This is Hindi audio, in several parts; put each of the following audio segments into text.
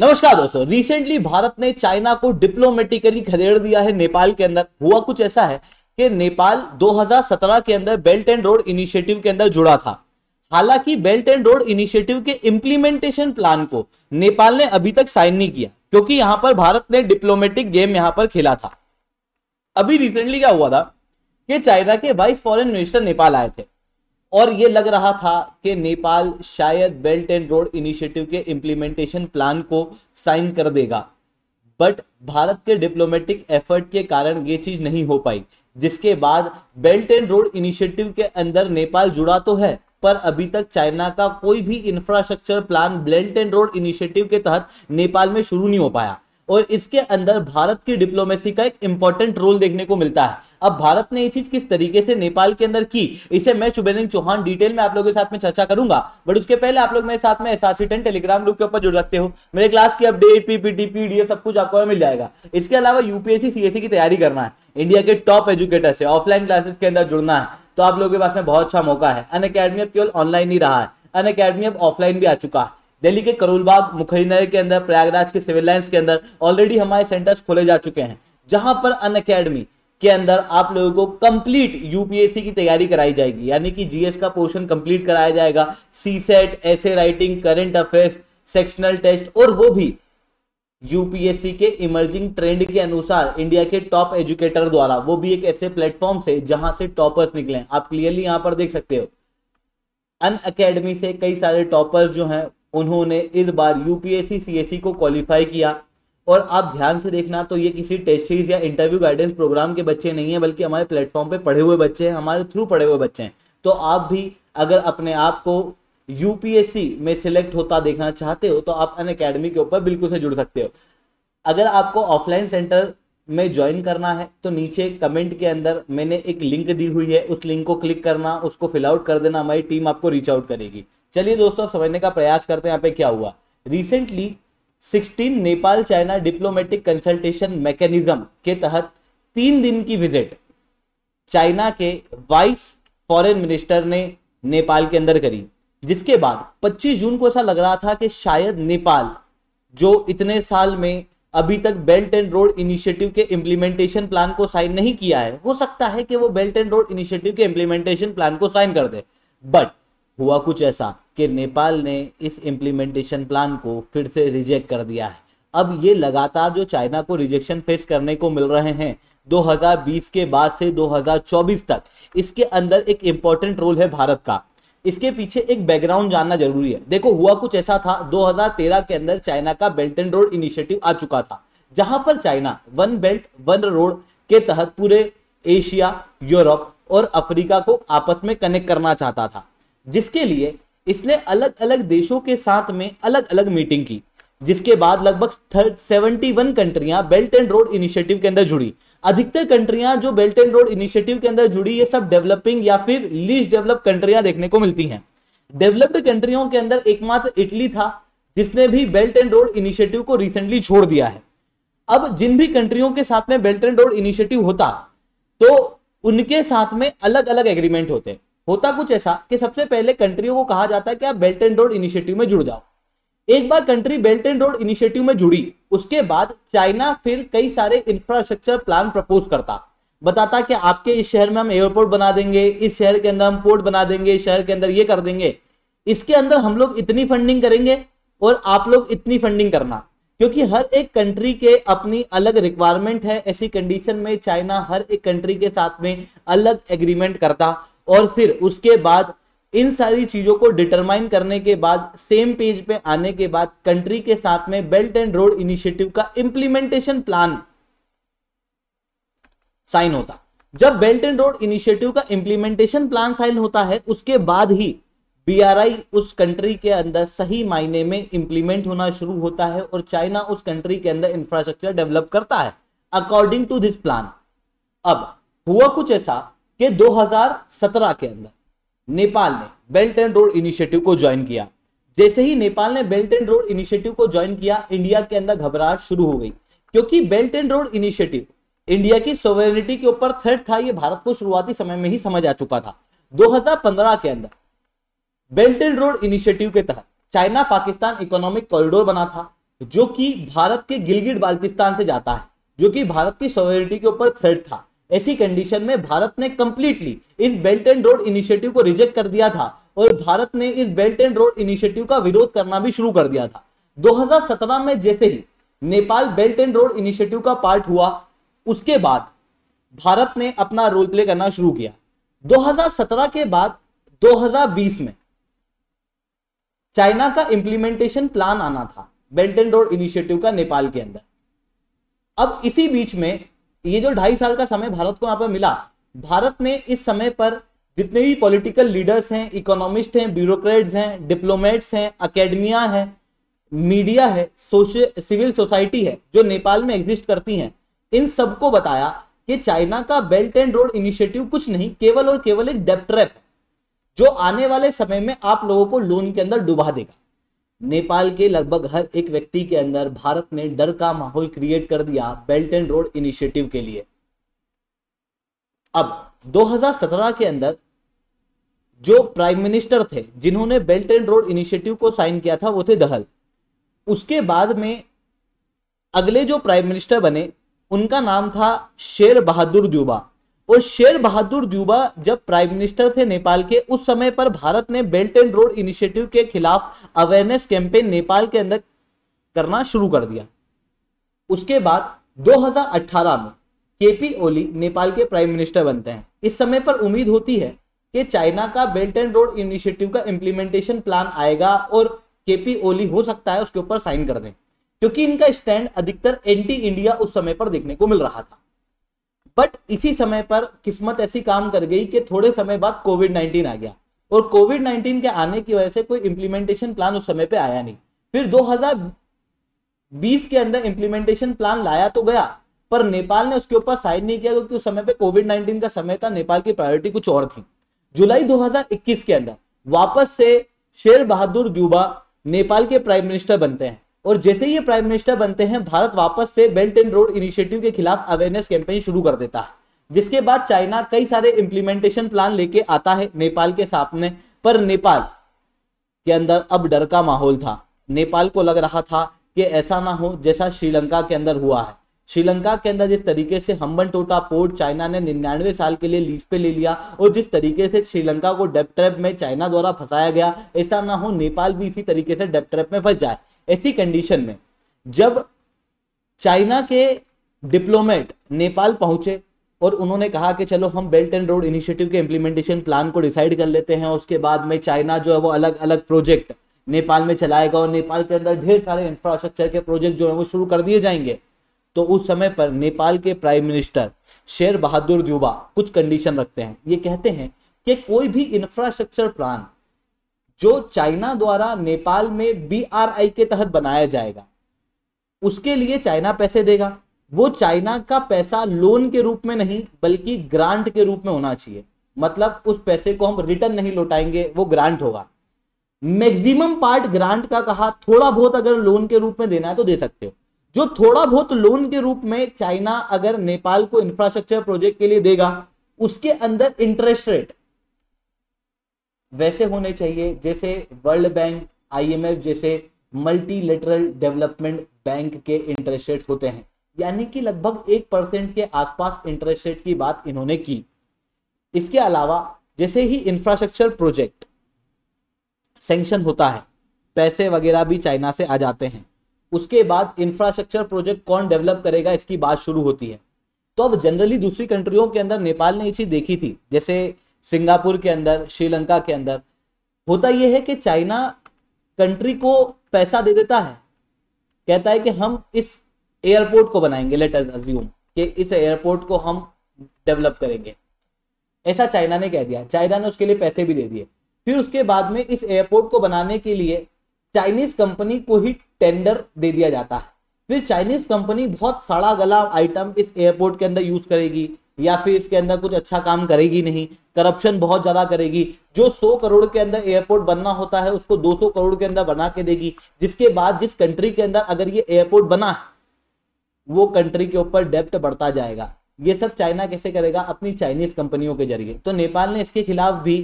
नमस्कार दोस्तों रिसेंटली भारत ने चाइना को डिप्लोमेटिकली खदेड़ दिया है नेपाल के अंदर। हुआ कुछ ऐसा है कि नेपाल 2017 के अंदर बेल्ट एंड रोड इनिशिएटिव के अंदर जुड़ा था। हालाँकि बेल्ट एंड रोड इनिशिएटिव के इंप्लीमेंटेशन प्लान को नेपाल ने अभी तक साइन नहीं किया, क्योंकि यहाँ पर भारत ने डिप्लोमेटिक गेम यहाँ पर खेला था। अभी रिसेंटली क्या हुआ था कि चाइना के वाइस फॉरेन मिनिस्टर नेपाल आए थे। और ये लग रहा था कि नेपाल शायद बेल्ट एंड रोड इनिशिएटिव के इम्प्लीमेंटेशन प्लान को साइन कर देगा। बट भारत के डिप्लोमेटिक एफर्ट के कारण ये चीज़ नहीं हो पाई, जिसके बाद बेल्ट एंड रोड इनिशिएटिव के अंदर नेपाल जुड़ा तो है, पर अभी तक चाइना का कोई भी infrastructure plan belt and road initiative के तहत नेपाल में शुरू नहीं हो पाया। और इसके अंदर भारत की डिप्लोमेसी का एक इंपॉर्टेंट रोल देखने को मिलता है। अब भारत ने ये चीज़ किस तरीके से नेपाल के अंदर की, इसे मैं शुभेंद्र चौहान डिटेल में आप लोगों के साथ में चर्चा करूँगा। बट उसके पहले आप लोग मेरे साथ में एस टेन टेलीग्राम ग्रुप के ऊपर जुड़ सकते हो। मेरे क्लास की अपडेट पीपीटी पीडीएफ सब कुछ आपको मिल जाएगा। इसके अलावा यूपीएससी सीएससी की तैयारी करना है। इंडिया के टॉप एजुकेटर से ऑफलाइन क्लासेस के अंदर जुड़ना है। तो आप लोगों के पास में बहुत अच्छा मौका है। अन अकेडमी अब केवल ऑनलाइन ही रहा है। अन अकेडमी अब ऑफलाइन भी आ चुका है। दिल्ली के करोलबाग मुखरीनगर के अंदर, प्रयागराज के सिविल लाइन्स के अंदर ऑलरेडी हमारे सेंटर्स खोले जा चुके हैं, जहाँ पर अन अकेडमी के अंदर आप लोगों को कंप्लीट यूपीएससी की तैयारी कराई जाएगी, यानी कि जीएस का पोर्शन कंप्लीट कराया जाएगा सी सेट ऐसे writing current affairs sectional test और वो भी यूपीएससी के इमर्जिंग ट्रेंड के अनुसार इंडिया के टॉप एजुकेटर द्वारा, वो भी एक ऐसे प्लेटफॉर्म से जहाँ से टॉपर्स निकले आप क्लियरली यहाँ पर देख सकते हो। अन अकेडमी से कई सारे टॉपर्स जो हैं उन्होंने इस बार यूपीएससी सीएससी को क्वालिफाई किया। और आप ध्यान से देखना तो ये किसी टेस्ट सीरीज़ या इंटरव्यू गाइडेंस प्रोग्राम के बच्चे नहीं है, बल्कि हमारे प्लेटफॉर्म पे पढ़े हुए बच्चे हैं, हमारे थ्रू पढ़े हुए बच्चे हैं। तो आप भी अगर अपने आप को यूपीएससी में सिलेक्ट होता देखना चाहते हो तो आप अन अकेडमी के ऊपर बिल्कुल से जुड़ सकते हो। अगर आपको ऑफलाइन सेंटर में ज्वाइन करना है तो नीचे कमेंट के अंदर मैंने एक लिंक दी हुई है, उस लिंक को क्लिक करना, उसको फिल आउट कर देना, हमारी टीम आपको रीच आउट करेगी। चलिए दोस्तों समझने का प्रयास करते हैं यहाँ पे क्या हुआ। Recently 16 Nepal China diplomatic consultation mechanism के तहत तीन दिन की विज़िट चाइना के वाइस फॉरेन मिनिस्टर ने नेपाल के अंदर करी, जिसके बाद 25 जून को ऐसा लग रहा था कि शायद नेपाल, जो इतने साल में अभी तक बेल्ट एंड रोड इनिशिएटिव के इंप्लीमेंटेशन प्लान को साइन नहीं किया है, हो सकता है कि वो बेल्ट एंड रोड इनिशिएटिव के इंप्लीमेंटेशन प्लान को साइन कर दे। बट हुआ कुछ ऐसा। कि नेपाल ने इस इम्प्लीमेंटेशन प्लान को फिर से रिजेक्ट कर दिया है। अब ये लगातार जो चाइना को रिजेक्शन फेस करने को मिल रहे हैं 2020 के बाद से 2024 तक, इसके अंदर एक इंपॉर्टेंट रोल है भारत का। इसके पीछे एक बैकग्राउंड जानना ज़रूरी है। देखो, हुआ कुछ ऐसा था 2013 के अंदर चाइना का बेल्ट एंड रोड इनिशिएटिव आ चुका था, जहाँ पर China one belt one road के तहत पूरे एशिया, यूरोप और अफ्रीका को आपस में कनेक्ट करना चाहता था, जिसके लिए इसने अलग अलग देशों के साथ में अलग अलग मीटिंग की, जिसके बाद लगभग सेवेंटी वन कंट्रियाँ बेल्ट एंड रोड इनिशिएटिव के अंदर जुड़ी। अधिकतर कंट्रियाँ जो बेल्ट एंड रोड इनिशिएटिव के अंदर जुड़ी, ये सब डेवलपिंग या फिर लीज डेवलप कंट्रियाँ देखने को मिलती हैं। डेवलप्ड कंट्रियों के अंदर एकमात्र इटली था, जिसने भी बेल्ट एंड रोड इनिशिएटिव को रिसेंटली छोड़ दिया है। अब जिन भी कंट्रियों के साथ में बेल्ट एंड रोड इनिशिएटिव होता तो उनके साथ में अलग अलग एग्रीमेंट होते। होता कुछ ऐसा कि सबसे पहले कंट्रियों को कहा जाता है कि आप बेल्ट एंड रोड इनिशिएटिव में जुड़ जाओ। एक बार country belt and road initiative में जुड़ी, उसके बाद चाइना फिर कई सारे इंफ्रास्ट्रक्चर प्लान प्रपोज करता। बताता कि आपके इस शहर में हम एयरपोर्ट बना देंगे, इस शहर के अंदर हम पोर्ट बना देंगे, इस शहर के अंदर ये कर देंगे। इसके अंदर हम लोग इतनी फंडिंग करेंगे और आप लोग इतनी फंडिंग करना। क्योंकि हर एक कंट्री के अपनी अलग रिक्वायरमेंट है, ऐसी कंडीशन में चाइना हर एक कंट्री के साथ में अलग एग्रीमेंट करता। और फिर उसके बाद इन सारी चीज़ों को डिटरमाइन करने के बाद सेम पेज पे आने के बाद कंट्री के साथ में बेल्ट एंड रोड इनिशिएटिव का इंप्लीमेंटेशन प्लान साइन होता। जब बेल्ट एंड रोड इनिशिएटिव का इंप्लीमेंटेशन प्लान साइन होता है, उसके बाद ही बीआरआई उस कंट्री के अंदर सही मायने में इंप्लीमेंट होना शुरू होता है और चाइना उस कंट्री के अंदर इंफ्रास्ट्रक्चर डेवलप करता है अकॉर्डिंग टू दिस प्लान अब, हुआ कुछ ऐसा कि 2017 के अंदर नेपाल ने बेल्ट एंड रोड इनिशिएटिव को ज्वाइन किया। जैसे ही नेपाल ने बेल्ट एंड रोड इनिशिएटिव को ज्वाइन किया, इंडिया के अंदर घबराहट शुरू हो गई। क्योंकि belt and road initiative India की सोवेरिटी के ऊपर थ्रेट था, ये भारत को शुरुआती समय में ही समझ आ चुका था। 2015 के अंदर बेल्ट एंड रोड इनिशिएटिव के तहत चाइना पाकिस्तान इकोनॉमिक कॉरिडोर बना था, जो कि भारत के गिलगिट बाल्टिस्तान से जाता है, जो कि भारत की सॉवरिटी के ऊपर थ्रेट था। ऐसी कंडीशन में भारत ने कंप्लीटली इस बेल्ट एंड रोड इनिशिएटिव को रिजेक्ट कर दिया था और भारत ने इस बेल्ट एंड रोड इनिशिएटिव का विरोध करना भी शुरू कर दिया था। 2017 में जैसे ही Nepal belt and road initiative का पार्ट हुआ, उसके बाद भारत ने अपना रोल प्ले करना शुरू किया। 2017 के बाद 2020 में चाइना का इंप्लीमेंटेशन प्लान आना था बेल्ट एंड रोड इनिशिएटिव का नेपाल के अंदर। अब इसी बीच में ये जो ढाई साल का समय भारत को यहाँ पर मिला, भारत ने इस समय पर जितने भी पॉलिटिकल लीडर्स हैं इकोनॉमिस्ट हैं ब्यूरोक्रेट्स हैं डिप्लोमेट्स हैं अकेडमिया है मीडिया है सोशल सिविल सोसाइटी है, जो नेपाल में एग्जिस्ट करती हैं, इन सबको बताया कि चाइना का बेल्ट एंड रोड इनिशिएटिव कुछ नहीं, केवल और केवल एक डेप ट्रैप जो आने वाले समय में आप लोगों को लोन के अंदर डुबा देगा। नेपाल के लगभग हर एक व्यक्ति के अंदर भारत ने डर का माहौल क्रिएट कर दिया बेल्ट एंड रोड इनिशिएटिव के लिए। अब 2017 के अंदर जो प्राइम मिनिस्टर थे, जिन्होंने बेल्ट एंड रोड इनिशिएटिव को साइन किया था, वो थे दहल। उसके बाद में अगले जो प्राइम मिनिस्टर बने, उनका नाम था शेर बहादुर द्यूबा और शेर बहादुर द्यूबा जब प्राइम मिनिस्टर थे नेपाल के, उस समय पर भारत ने बेल्ट एंड रोड इनिशिएटिव के खिलाफ अवेयरनेस कैंपेन नेपाल के अंदर करना शुरू कर दिया। उसके बाद 2018 में केपी ओली नेपाल के प्राइम मिनिस्टर बनते हैं। इस समय पर उम्मीद होती है कि चाइना का बेल्ट एंड रोड इनिशिएटिव का इंप्लीमेंटेशन प्लान आएगा और केपी ओली हो सकता है उसके ऊपर साइन कर दें, क्योंकि इनका स्टैंड अधिकतर एंटी इंडिया उस समय पर देखने को मिल रहा था। बट इसी समय पर किस्मत ऐसी काम कर गई कि थोड़े समय बाद कोविड नाइन्टीन आ गया। और कोविड नाइन्टीन के आने की वजह से कोई इंप्लीमेंटेशन प्लान उस समय पे आया नहीं। फिर 2020 के अंदर इंप्लीमेंटेशन प्लान लाया तो गया, पर नेपाल ने उसके ऊपर साइन नहीं किया क्योंकि उस समय पे कोविड नाइन्टीन का समय था, नेपाल की प्रायोरिटी कुछ और थी। जुलाई 2021 के अंदर वापस से शेर बहादुर द्यूबा नेपाल के प्राइम मिनिस्टर बनते हैं। और जैसे ही ये प्राइम मिनिस्टर बनते हैं, भारत वापस से बेल्ट एंड रोड इनिशिएटिव के खिलाफ अवेयरनेस कैंपेन शुरू कर देता है, जिसके बाद चाइना कई सारे इंप्लीमेंटेशन प्लान लेके आता है नेपाल के सामने। पर नेपाल के अंदर अब डर का माहौल था। नेपाल को लग रहा था कि ऐसा ना हो जैसा श्रीलंका के अंदर हुआ है। श्रीलंका के अंदर जिस तरीके से हम्बन टोटा पोर्ट चाइना ने निन्यानवे साल के लिए लीज पे ले लिया और जिस तरीके से श्रीलंका को डेप ट्रैप में चाइना द्वारा फंसाया गया, ऐसा ना हो नेपाल भी इसी तरीके से डेप ट्रैप में फंस जाए। ऐसी कंडीशन में, जब चाइना के डिप्लोमेट नेपाल पहुँचे और उन्होंने कहा कि चलो हम बेल्ट एंड रोड इनिशिएटिव के इंप्लीमेंटेशन प्लान को डिसाइड कर लेते हैं, उसके बाद में चाइना जो है वो अलग अलग प्रोजेक्ट नेपाल में चलाएगा और नेपाल के अंदर ढेर सारे इंफ्रास्ट्रक्चर के प्रोजेक्ट जो है वो शुरू कर दिए जाएँगे। तो उस समय पर नेपाल के प्राइम मिनिस्टर शेर बहादुर द्यूबा कुछ कंडीशन रखते हैं। ये कहते हैं कि कोई भी इंफ्रास्ट्रक्चर प्लान जो चाइना द्वारा नेपाल में बीआरआई के तहत बनाया जाएगा, उसके लिए चाइना पैसे देगा। वो चाइना का पैसा लोन के रूप में नहीं, बल्कि ग्रांट के रूप में होना चाहिए। मतलब उस पैसे को हम रिटर्न नहीं लौटाएँगे, वो ग्रांट होगा। मैक्सिमम पार्ट ग्रांट का कहा, थोड़ा बहुत अगर लोन के रूप में देना है तो दे सकते हो। जो थोड़ा बहुत लोन के रूप में चाइना अगर नेपाल को इंफ्रास्ट्रक्चर प्रोजेक्ट के लिए देगा, उसके अंदर इंटरेस्ट रेट वैसे होने चाहिए, जैसे वर्ल्ड बैंक आईएमएफ जैसे मल्टीलेटरल डेवलपमेंट बैंक के इंटरेस्ट रेट होते हैं। यानी कि लगभग एक परसेंट के आसपास इंटरेस्ट रेट की बात इन्होंने की। इसके अलावा, जैसे ही इंफ्रास्ट्रक्चर प्रोजेक्ट सेंक्शन होता है, पैसे वगैरह भी चाइना से आ जाते हैं। उसके बाद इंफ्रास्ट्रक्चर प्रोजेक्ट कौन डेवलप करेगा, इसकी बात शुरू होती है। तो अब जनरली दूसरी कंट्रियों के अंदर, नेपाल ने ये चीज़ देखी थी। जैसे सिंगापुर के अंदर, श्रीलंका के अंदर, होता यह है कि चाइना कंट्री को पैसा दे देता है। कहता है कि हम इस एयरपोर्ट को बनाएँगे लेट अस अज्यूम कि इस एयरपोर्ट को हम डेवलप करेंगे। ऐसा चाइना ने कह दिया। चाइना ने उसके लिए पैसे भी दे दिए। फिर उसके बाद में इस एयरपोर्ट को बनाने के लिए चाइनीज़ कंपनी को ही टेंडर दे दिया जाता है। फिर चाइनीज़ कंपनी बहुत सड़ा गला आइटम इस एयरपोर्ट के अंदर यूज़ करेगी। या फिर इसके अंदर कुछ अच्छा काम करेगी नहीं करप्शन बहुत ज़्यादा करेगी। जो 100 करोड़ के अंदर एयरपोर्ट बनना होता है, उसको 200 करोड़ के अंदर बना के देगी। जिसके बाद जिस कंट्री के अंदर अगर ये एयरपोर्ट बना, वो कंट्री के ऊपर डेप्ट बढ़ता जाएगा। ये सब चाइना कैसे करेगा? अपनी चाइनीज़ कंपनियों के ज़रिए। तो नेपाल ने इसके खिलाफ भी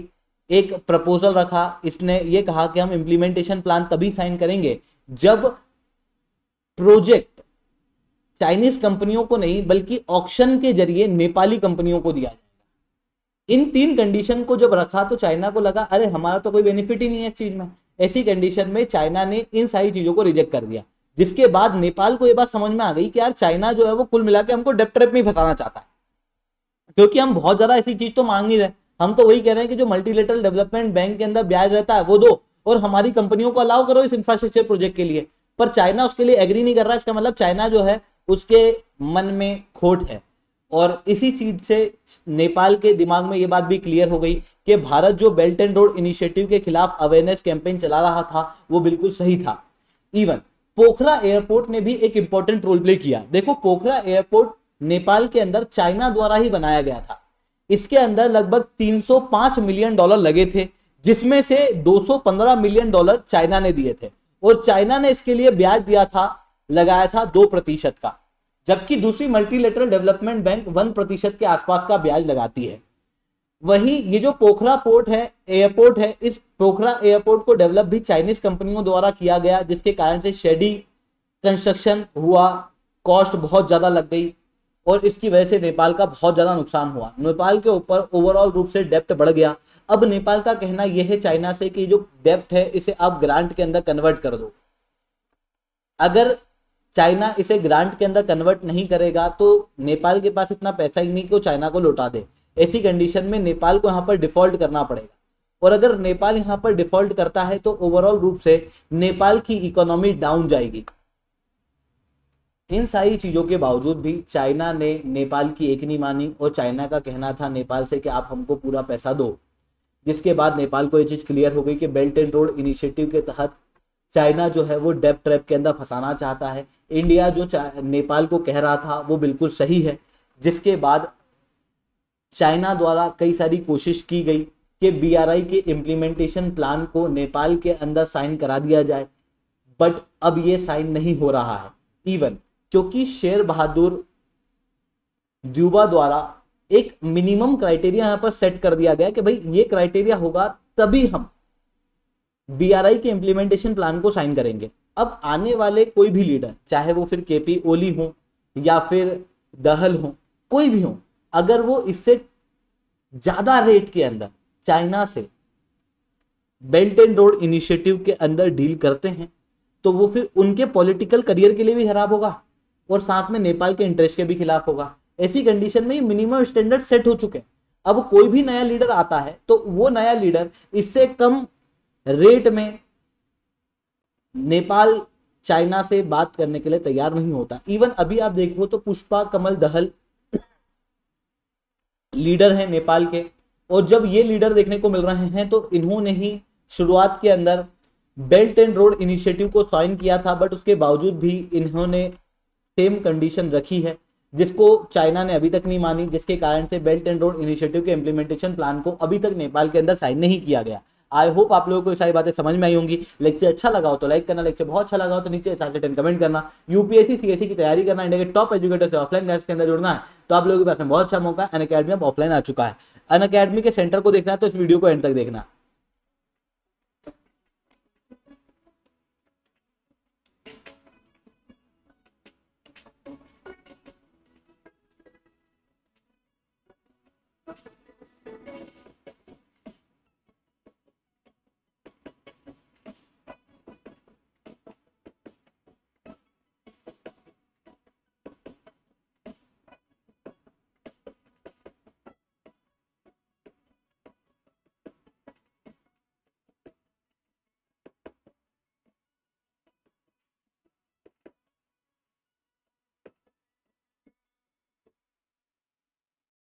एक प्रपोजल रखा। इसने ये कहा कि हम इंप्लीमेंटेशन प्लान तभी साइन करेंगे जब प्रोजेक्ट चाइनीज़ कंपनियों को नहीं, बल्कि ऑक्शन के ज़रिए नेपाली कंपनियों को दिया जाएगा। इन तीन कंडीशन को जब रखा तो चाइना को लगा, अरे हमारा तो कोई बेनिफिट ही नहीं है इस चीज़ में। ऐसी कंडीशन में चाइना ने इन सारी चीज़ों को रिजेक्ट कर दिया। जिसके बाद नेपाल को यह बात समझ में आ गई कि यार चाइना जो है वो कुल मिला के हमको डेप ट्रैप में फंसाना चाहता है। क्योंकि हम बहुत ज़्यादा ऐसी चीज़ तो मांग नहीं रहे। हम तो वही कह रहे हैं कि जो मल्टीलेटरल डेवलपमेंट बैंक के अंदर ब्याज रहता है, वो दो, और हमारी कंपनियों को अलाउ करो इस इंफ्रास्ट्रक्चर प्रोजेक्ट के लिए। पर चाइना उसके लिए एग्री नहीं कर रहा, इसका मतलब चाइना जो है उसके मन में खोट है। और इसी चीज़ से नेपाल के दिमाग में ये बात भी क्लियर हो गई कि भारत जो बेल्ट एंड रोड इनिशिएटिव के खिलाफ अवेयरनेस कैंपेन चला रहा था, वो बिल्कुल सही था। इवन पोखरा एयरपोर्ट ने भी एक इंपॉर्टेंट रोल प्ले किया। देखो, पोखरा एयरपोर्ट नेपाल के अंदर चाइना द्वारा ही बनाया गया था। इसके अंदर लगभग 305 मिलियन डॉलर लगे थे, जिसमें से 215 मिलियन डॉलर चाइना ने दिए थे। और चाइना ने इसके लिए ब्याज दिया था लगाया था दो प्रतिशत का, जबकि दूसरी मल्टीलेटरल डेवलपमेंट बैंक वन प्रतिशत के आसपास का ब्याज लगाती है। वही ये जो पोखरा पोर्ट है एयरपोर्ट है, इस पोखरा एयरपोर्ट को डेवलप भी चाइनीज़ कंपनियों द्वारा किया गया, जिसके कारण से शेडी कंस्ट्रक्शन हुआ कॉस्ट बहुत ज़्यादा लग गई, और इसकी वजह से नेपाल का बहुत ज़्यादा नुकसान हुआ। नेपाल के ऊपर ओवरऑल रूप से डेप्ट बढ़ गया। अब नेपाल का कहना यह है चाइना से कि जो डेप्ट है, इसे आप ग्रांट के अंदर कन्वर्ट कर दो। अगर चाइना इसे ग्रांट के अंदर कन्वर्ट नहीं करेगा तो नेपाल के पास इतना पैसा ही नहीं कि वो चाइना को लौटा दे। ऐसी कंडीशन में नेपाल को यहाँ पर डिफ़ॉल्ट करना पड़ेगा। और अगर नेपाल यहाँ पर डिफ़ॉल्ट करता है तो ओवरऑल रूप से नेपाल की इकोनॉमी डाउन जाएगी। इन सारी चीज़ों के बावजूद भी चाइना ने नेपाल की एक नहीं मानी, और चाइना का कहना था नेपाल से कि आप हमको पूरा पैसा दो। जिसके बाद नेपाल को ये चीज़ क्लियर हो गई कि बेल्ट एंड रोड इनिशिएटिव के तहत चाइना जो है वो डेप ट्रैप के अंदर फंसाना चाहता है। इंडिया जो नेपाल को कह रहा था, वो बिल्कुल सही है। जिसके बाद चाइना द्वारा कई सारी कोशिश की गई कि बीआरआई के इम्प्लीमेंटेशन प्लान को नेपाल के अंदर साइन करा दिया जाए। बट अब ये साइन नहीं हो रहा है। इवन क्योंकि शेर बहादुर द्यूबा द्वारा एक मिनिमम क्राइटेरिया यहाँ पर सेट कर दिया गया कि भाई ये क्राइटेरिया होगा तभी हम बीआरआई के इम्प्लीमेंटेशन प्लान को साइन करेंगे। अब आने वाले कोई भी लीडर चाहे वो फिर केपी ओली हो, या फिर दहल हो, कोई भी हो, अगर वो इससे ज़्यादा रेट के अंदर चाइना से बेल्ट एंड रोड इनिशिएटिव के अंदर डील करते हैं तो वो फिर उनके पॉलिटिकल करियर के लिए भी खराब होगा और साथ में नेपाल के इंटरेस्ट के भी खिलाफ होगा। ऐसी कंडीशन में मिनिमम स्टैंडर्ड सेट हो चुके हैं। अब कोई भी नया लीडर आता है तो वो नया लीडर इससे कम रेट में नेपाल, चाइना से बात करने के लिए तैयार नहीं होता। इवन अभी आप देखो तो पुष्पा, कमल, दहल लीडर है नेपाल के। और जब ये लीडर देखने को मिल रहे हैं तो इन्होंने ही शुरुआत के अंदर बेल्ट एंड रोड इनिशिएटिव को साइन किया था बट उसके बावजूद भी इन्होंने सेम कंडीशन रखी है, जिसको चाइना ने अभी तक नहीं मानी, जिसके कारण से बेल्ट एंड रोड इनिशिएटिव के इम्प्लीमेंटेशन प्लान को अभी तक नेपाल के अंदर साइन नहीं किया गया। आई होप आप लोगों को सारी बातें समझ में आई होंगी। लेक्चर अच्छा लगा हो तो लाइक करना लेक्चर बहुत अच्छा लगा हो तो नीचे टेन कमेंट करना। यूपीएससी सीएससी की तैयारी करना इंडिया के टॉप एजुकेटर से ऑफलाइन क्लास के अंदर जुड़ना है। तो आप लोगों के पास में बहुत अच्छा मौका है अन अकेडमी अब ऑफलाइन आ चुका है। अन अकेडमी के सेंटर को देखना है तो इस वीडियो को एंड तक देखना।